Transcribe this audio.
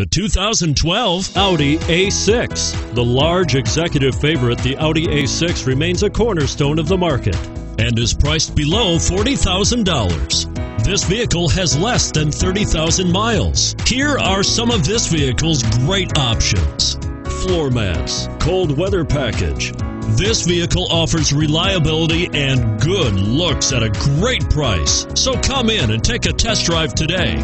The 2012 Audi A6. The large executive favorite, the Audi A6, remains a cornerstone of the market and is priced below $40,000. This vehicle has less than 30,000 miles. Here are some of this vehicle's great options floor mats, cold weather package. This vehicle offers reliability and good looks at a great price. So come in and take a test drive today.